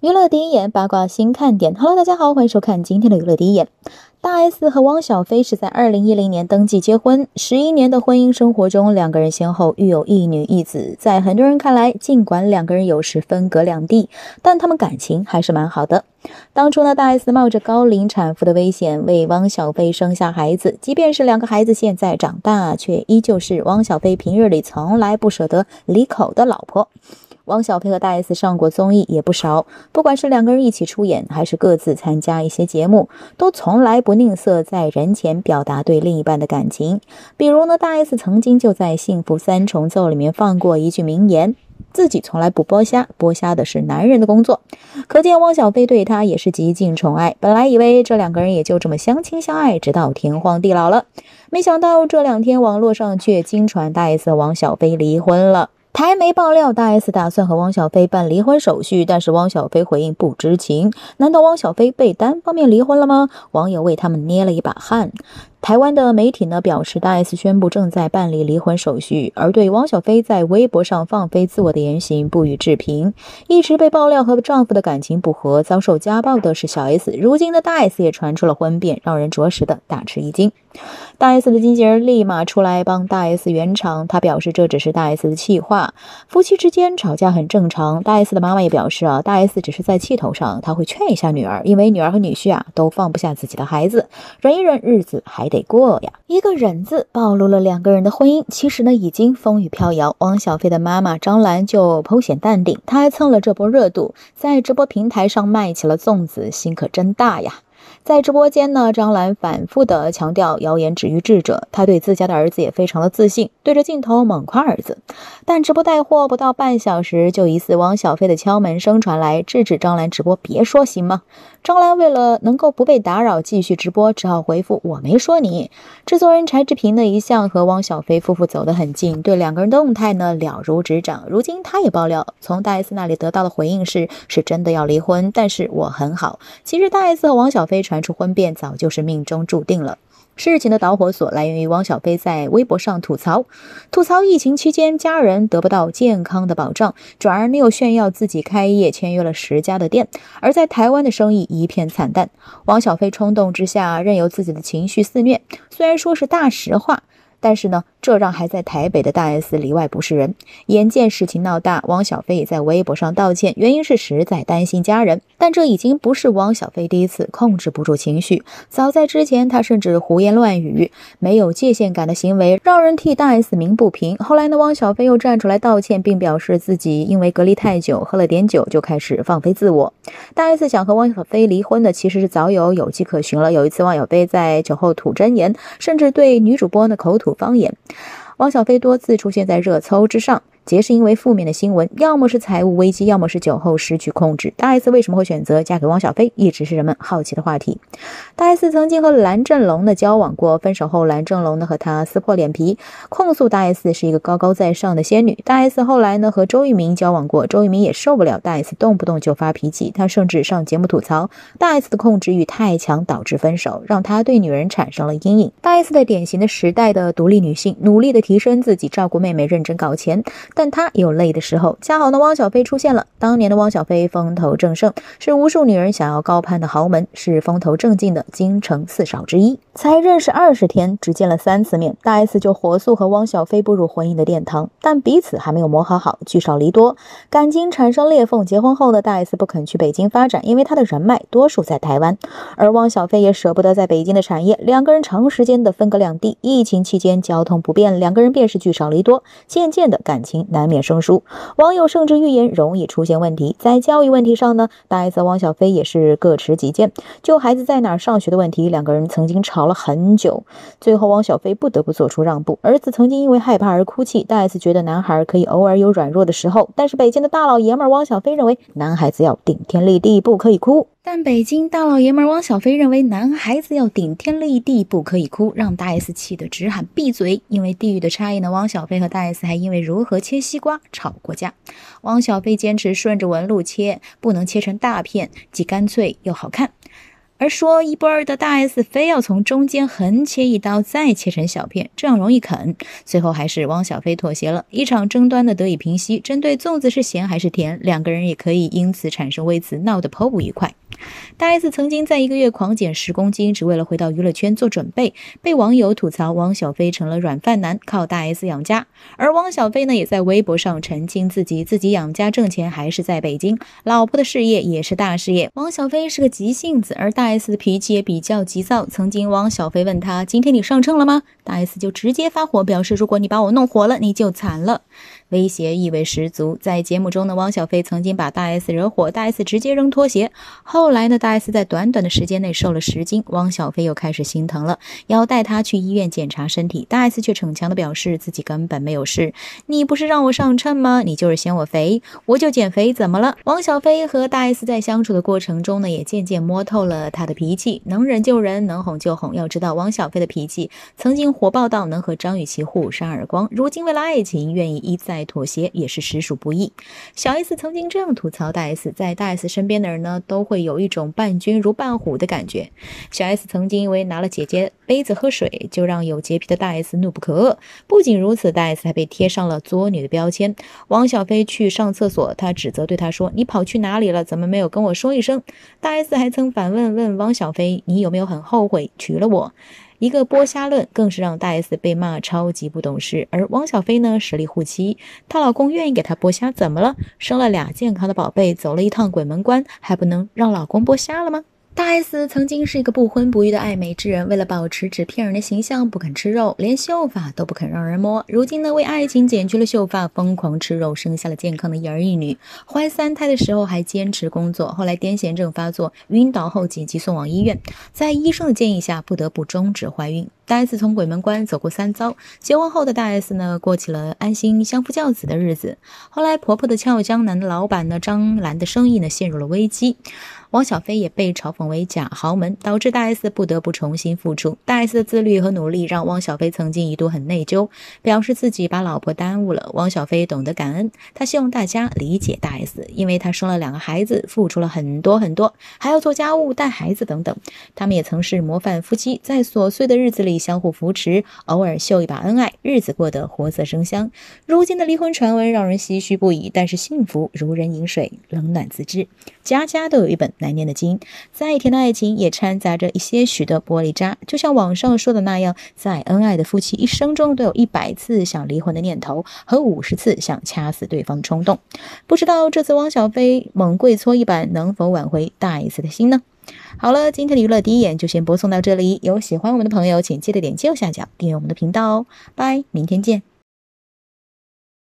娱乐第一眼八卦新看点，Hello，大家好，欢迎收看今天的娱乐第一眼。大 S 和汪小菲是在二零一零年登记结婚，十一年的婚姻生活中，两个人先后育有一女一子。在很多人看来，尽管两个人有时分隔两地，但他们感情还是蛮好的。当初呢，大 S 冒着高龄产妇的危险为汪小菲生下孩子，即便是两个孩子现在长大，却依旧是汪小菲平日里从来不舍得离口的老婆。汪小菲和大 S 上过综艺也不少，不管是两个人一起出演，还是各自参加一些节目，都从来不吝啬在人前表达对另一半的感情。比如呢，大 S 曾经就在《幸福三重奏》里面放过一句名言：“自己从来不剥虾，剥虾的是男人的工作。”可见汪小菲对他也是极尽宠爱。本来以为这两个人也就这么相亲相爱，直到天荒地老了，没想到这两天网络上却惊传大 S 和汪小菲离婚了。台媒爆料，大 S 打算和汪小菲办离婚手续，但是汪小菲回应不知情。难道汪小菲被单方面离婚了吗？网友为他们捏了一把汗。台湾的媒体呢表示，大 S 宣布正在办理离婚手续，而对汪小菲在微博上放飞自我的言行不予置评。一直被爆料和丈夫的感情不和、遭受家暴的是小 S，如今的大 S 也传出了婚变，让人着实的大吃一惊。大 S 的经纪人立马出来帮大 S 圆场，他表示这只是大 S 的气话，夫妻之间吵架很正常。大 S 的妈妈也表示啊，大 S 只是在气头上，他会劝一下女儿，因为女儿和女婿啊都放不下自己的孩子，忍一忍，日子还得过呀。一个忍字暴露了两个人的婚姻，其实呢已经风雨飘摇。汪小菲的妈妈张兰就颇显淡定，她还蹭了这波热度，在直播平台上卖起了粽子，心可真大呀。在直播间呢，张兰反复的强调谣言止于智者，她对自家的儿子也非常的自信，对着镜头猛夸儿子。但直播带货不到半小时，就疑似汪小菲的敲门声传来，制止张兰直播，别说行吗？张兰为了能够不被打扰继续直播，只好回复我没说你。制作人柴智屏呢一向和汪小菲夫妇走得很近，对两个人动态呢了如指掌。如今他也爆料，从大 S 那里得到的回应是是真的要离婚，但是我很好。其实大 S 和汪小菲传出婚变，早就是命中注定了。事情的导火索来源于汪小菲在微博上吐槽，吐槽疫情期间家人得不到健康的保障，转而没有炫耀自己开业签约了十家的店，而在台湾的生意一片惨淡。汪小菲冲动之下，任由自己的情绪肆虐，虽然说是大实话。但是呢，这让还在台北的大 S 里外不是人。眼见事情闹大，汪小菲也在微博上道歉，原因是实在担心家人。但这已经不是汪小菲第一次控制不住情绪，早在之前，他甚至胡言乱语、没有界限感的行为，让人替大 S 鸣不平。后来呢，汪小菲又站出来道歉，并表示自己因为隔离太久，喝了点酒就开始放飞自我。大 S 想和汪小菲离婚的，其实是早有有迹可循了。有一次，汪小菲在酒后吐真言，甚至对女主播呢口吐。方言，汪小菲多次出现在热搜之上。皆是因为负面的新闻，要么是财务危机，要么是酒后失去控制。大 S 为什么会选择嫁给汪小菲，一直是人们好奇的话题。大 S 曾经和蓝正龙的交往过，分手后蓝正龙呢和他撕破脸皮，控诉大 S 是一个高高在上的仙女。大 S 后来呢和周渝民交往过，周渝民也受不了大 S 动不动就发脾气，他甚至上节目吐槽大 S 的控制欲太强，导致分手，让他对女人产生了阴影。大 S 的典型的时代的独立女性，努力的提升自己，照顾妹妹，认真搞钱。但他有累的时候，恰好呢，汪小菲出现了。当年的汪小菲风头正盛，是无数女人想要高攀的豪门，是风头正劲的京城四少之一。才认识二十天，只见了三次面，大 S 就火速和汪小菲步入婚姻的殿堂，但彼此还没有磨合好，聚少离多，感情产生裂缝。结婚后的大 S 不肯去北京发展，因为他的人脉多数在台湾，而汪小菲也舍不得在北京的产业，两个人长时间的分隔两地。疫情期间交通不便，两个人便是聚少离多，渐渐的感情难免。生疏，网友甚至预言容易出现问题。在教育问题上呢，大 S 汪小菲也是各持己见。就孩子在哪儿上学的问题，两个人曾经吵了很久。最后，汪小菲不得不做出让步。儿子曾经因为害怕而哭泣，大 S 觉得男孩可以偶尔有软弱的时候，但是北京的大老爷们汪小菲认为男孩子要顶天立地，不可以哭。但北京大老爷们汪小菲认为男孩子要顶天立地，不可以哭，让大 S 气得直喊闭嘴。因为地域的差异呢，汪小菲和大 S 还因为如何切西瓜吵过架。汪小菲坚持顺着纹路切，不能切成大片，既干脆又好看。而说一不二的大 S 非要从中间横切一刀，再切成小片，这样容易啃。最后还是汪小菲妥协了，一场争端呢得以平息。针对粽子是咸还是甜，两个人也可以因此产生微词闹得颇不愉快。大 S 曾经在一个月狂减十公斤，只为了回到娱乐圈做准备，被网友吐槽汪小菲成了软饭男，靠大 S 养家。而汪小菲呢，也在微博上澄清自己自己养家挣钱还是在北京，老婆的事业也是大事业。汪小菲是个急性子，而大 S 的脾气也比较急躁。曾经汪小菲问他：“今天你上秤了吗？”大 S 就直接发火，表示：“如果你把我弄火了，你就惨了。”威胁意味十足。在节目中呢，汪小菲曾经把大 S 惹火，大 S 直接扔拖鞋。后来呢，大 S 在短短的时间内瘦了十斤，汪小菲又开始心疼了，要带她去医院检查身体。大 S 却逞强的表示自己根本没有事。你不是让我上秤吗？你就是嫌我肥，我就减肥，怎么了？汪小菲和大 S 在相处的过程中呢，也渐渐摸透了他的脾气，能忍就忍，能哄就哄。要知道，汪小菲的脾气曾经火爆到能和张雨绮互扇耳光，如今为了爱情愿意一再。妥协也是实属不易。小 S 曾经这样吐槽大 S，在大 S 身边的人呢，都会有一种伴君如伴虎的感觉。小 S 曾经因为拿了姐姐杯子喝水，就让有洁癖的大 S 怒不可遏。不仅如此，大 S 还被贴上了作女的标签。汪小菲去上厕所，他指责对他说：“你跑去哪里了？怎么没有跟我说一声？”大 S 还曾反问问汪小菲：“你有没有很后悔娶了我？”一个剥虾论，更是让大 S 被骂超级不懂事。而汪小菲呢，实力护妻，她老公愿意给她剥虾，怎么了？生了俩健康的宝贝，走了一趟鬼门关，还不能让老公剥虾了吗？大 S 曾经是一个不婚不育的爱美之人，为了保持纸片人的形象，不肯吃肉，连秀发都不肯让人摸。如今呢，为爱情剪去了秀发，疯狂吃肉，生下了健康的一儿一女。怀三胎的时候还坚持工作，后来癫痫症发作，晕倒后紧急送往医院，在医生的建议下，不得不终止怀孕。大 S 从鬼门关走过三遭，结婚后的大 S 呢，过起了安心相夫教子的日子。后来，婆婆的俏江南的老板呢，张兰的生意呢，陷入了危机。汪小菲也被嘲讽为假豪门，导致大 S 不得不重新复出。大 S 的自律和努力让汪小菲曾经一度很内疚，表示自己把老婆耽误了。汪小菲懂得感恩，他希望大家理解大 S，因为他生了两个孩子，付出了很多很多，还要做家务、带孩子等等。他们也曾是模范夫妻，在琐碎的日子里。相互扶持，偶尔秀一把恩爱，日子过得活色生香。如今的离婚传闻让人唏嘘不已，但是幸福如人饮水，冷暖自知。家家都有一本难念的经，再甜的爱情也掺杂着一些许的玻璃渣。就像网上说的那样，在恩爱的夫妻一生中，都有一百次想离婚的念头和五十次想掐死对方的冲动。不知道这次汪小菲猛跪搓衣板能否挽回大 S 的心呢？好了，今天的娱乐第一眼就先播送到这里。有喜欢我们的朋友，请记得点击右下角订阅我们的频道哦。拜，明天见。